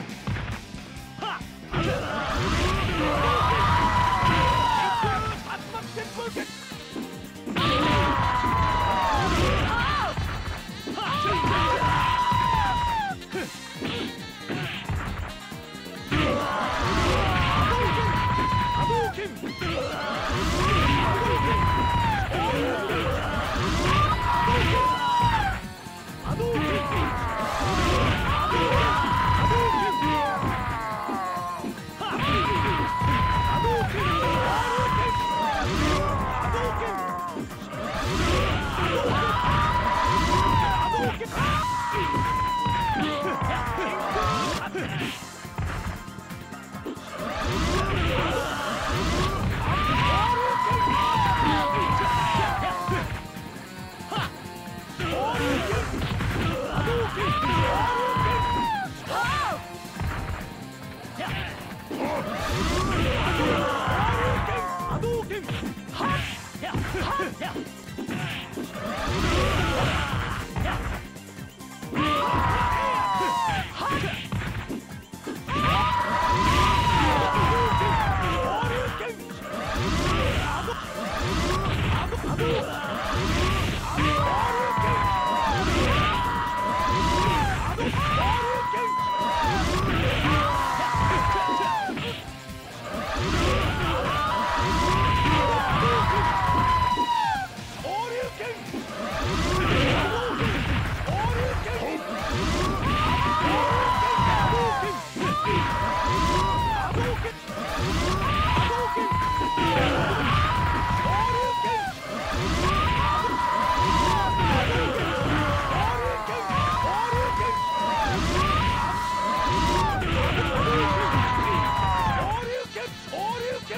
Win! Oh!